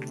うん。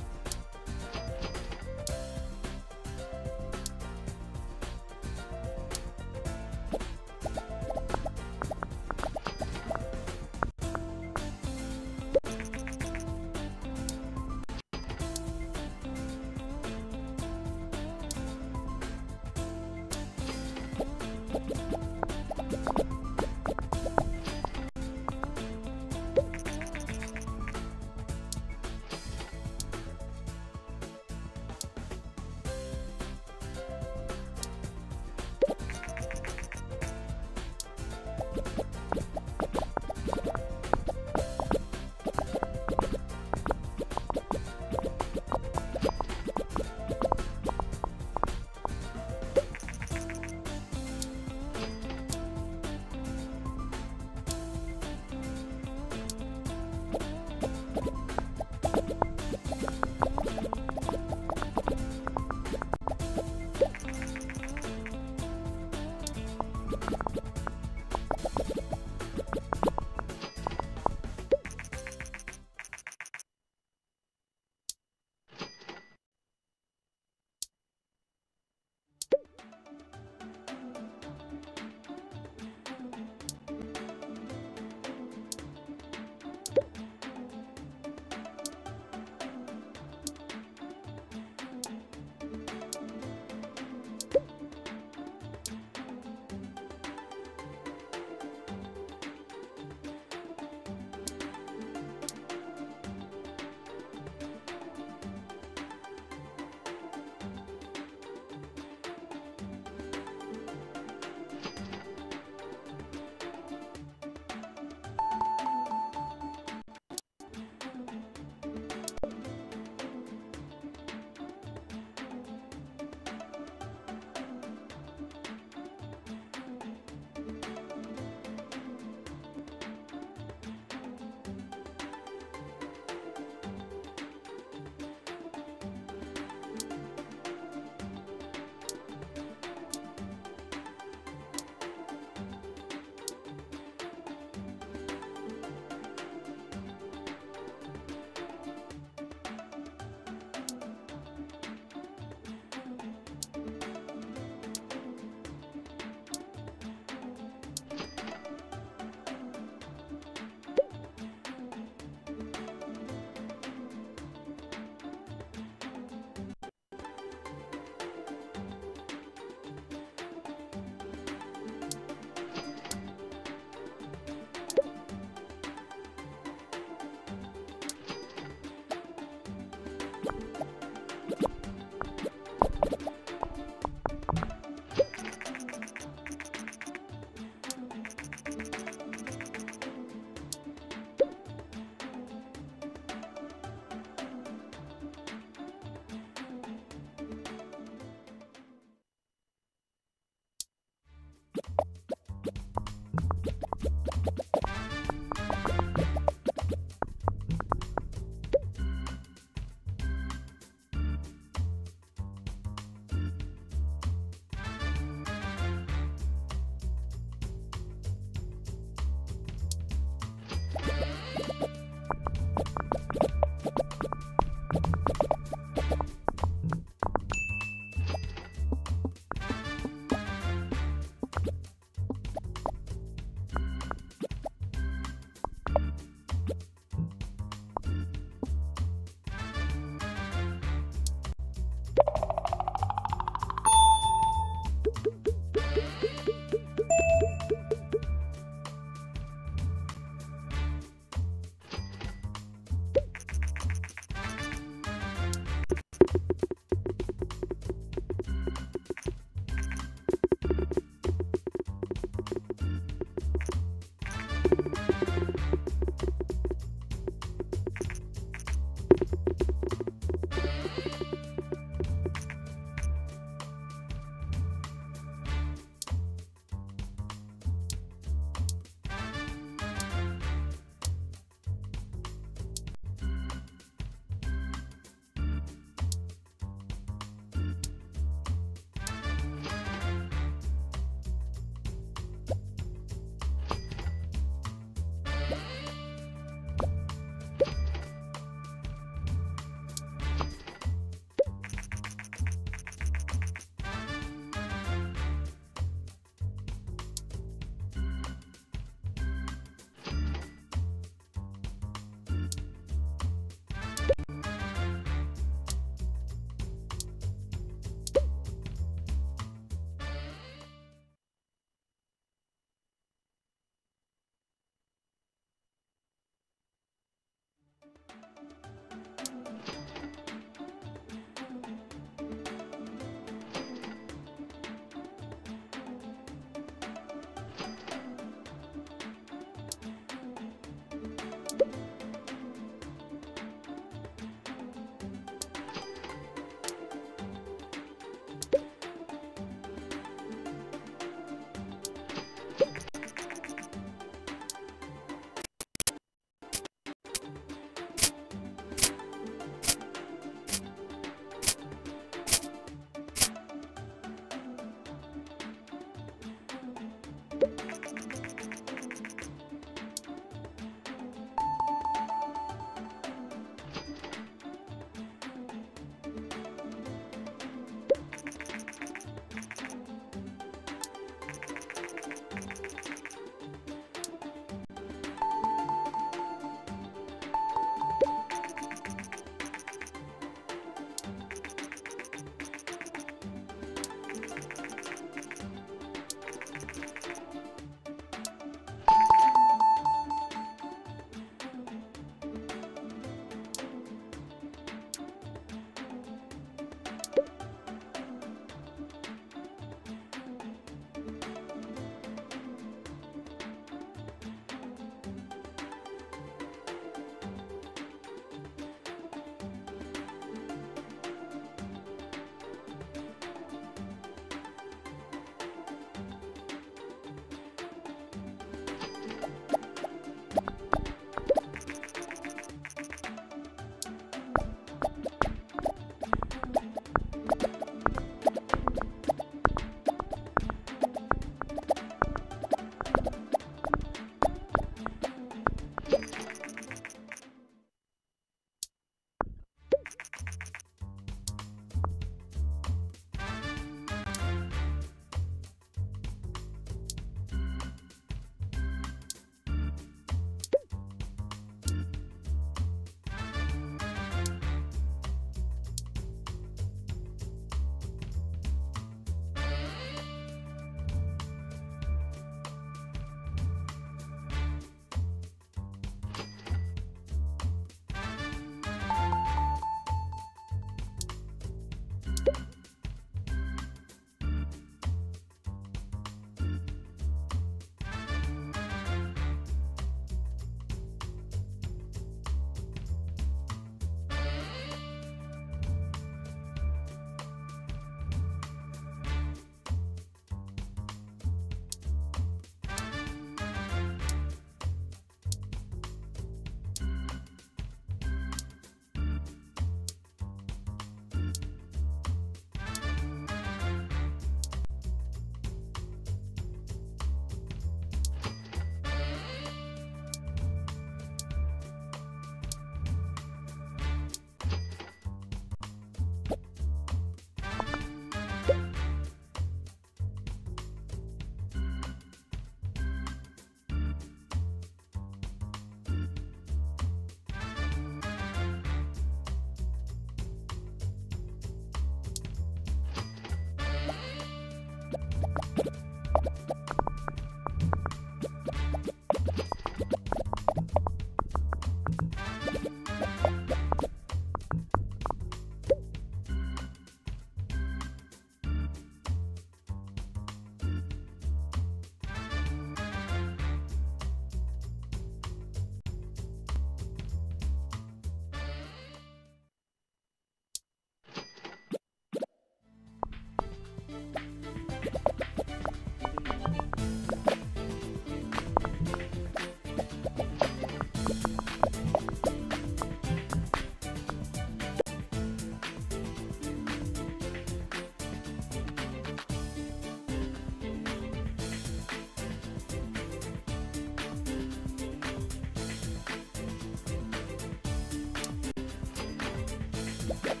you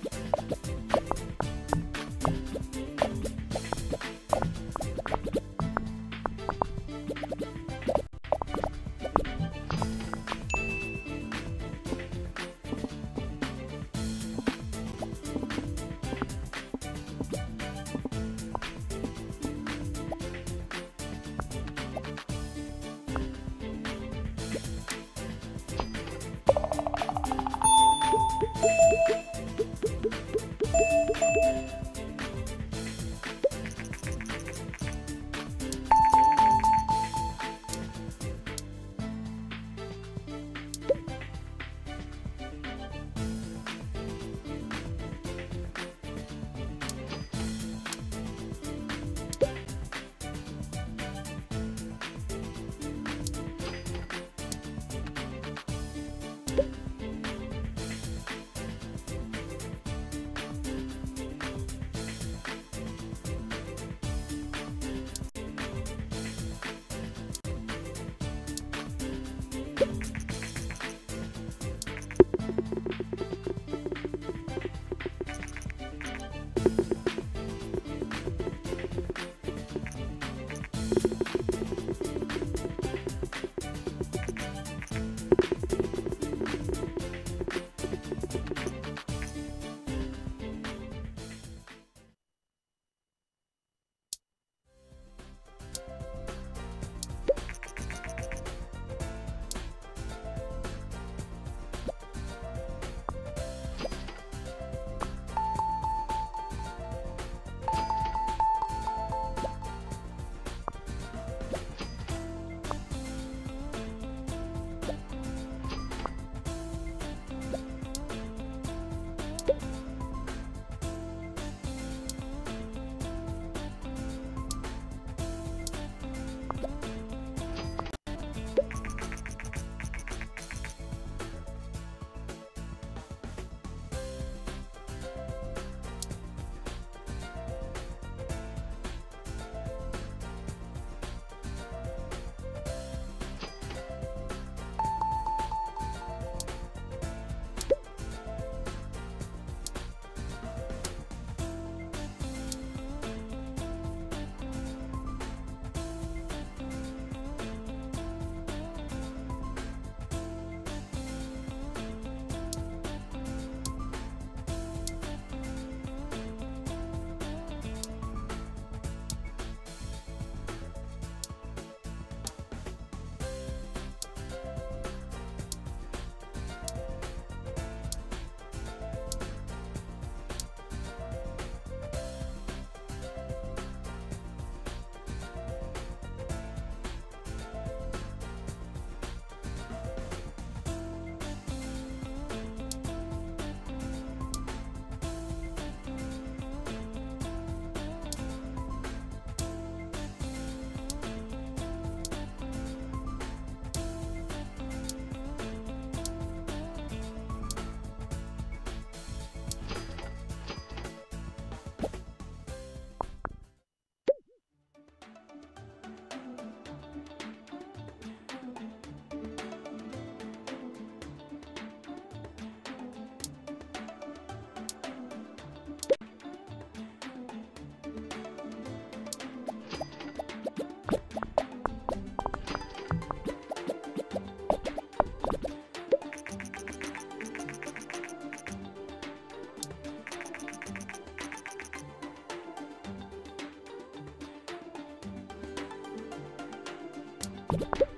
you.